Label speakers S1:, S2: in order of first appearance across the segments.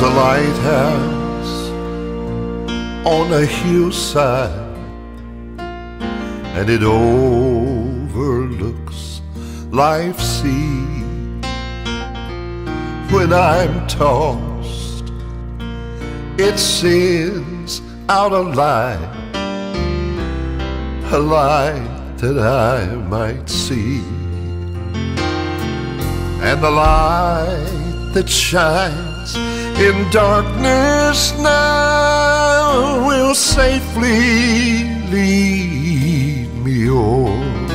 S1: a lighthouse on a hillside, and it overlooks life's sea. When I'm tossed, it sends out a light, a light that I might see, and the light that shines in darkness now will safely lead me on.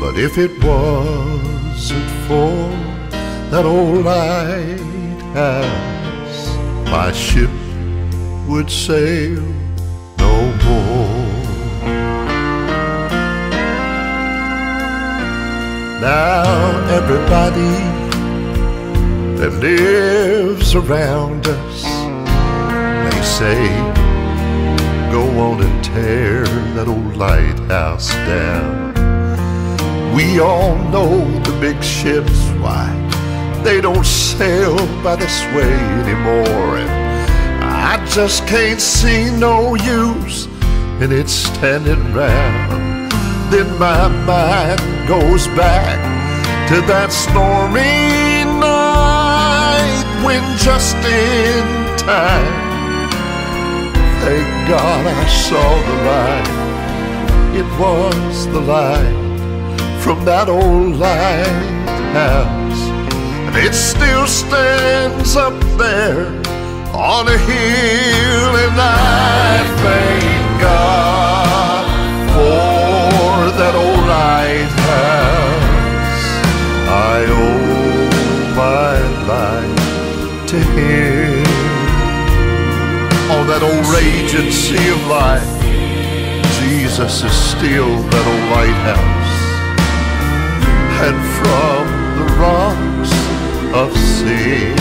S1: But if it wasn't for that old lighthouse, my ship would sail no more. Now everybody that lives around us. They say, go on and tear that old lighthouse down. We all know the big ships, why they don't sail by this way anymore. And I just can't see no use in it standing round. Then my mind goes back to that stormy when just in time. Thank God I saw the light. It was the light from that old lighthouse. And it still stands up there on a hill, and I thank God for that old lighthouse. I owe my life to Him. On that old raging sea of life, Jesus is still that old lighthouse. And from the rocks of sin,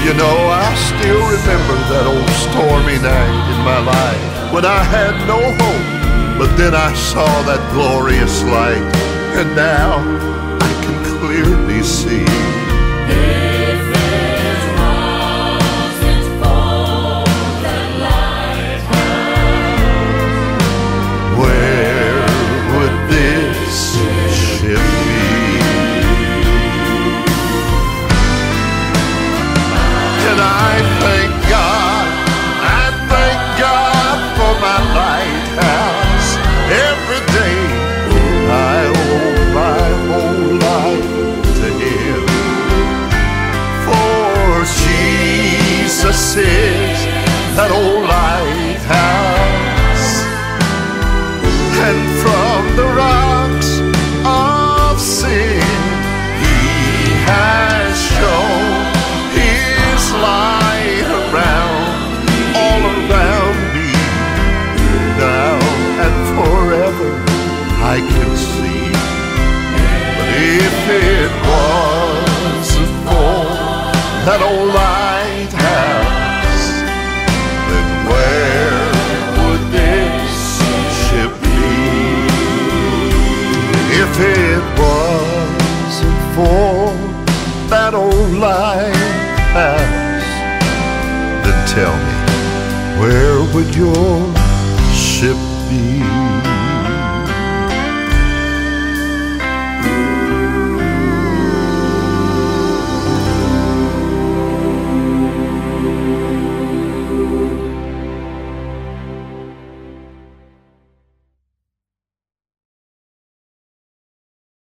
S1: you know, I still remember that old stormy night in my life when I had no hope, but then I saw that glorious light, and now I can clearly see. Is that old lighthouse, then where would this ship be? If it wasn't for that old lighthouse, then tell me, where would your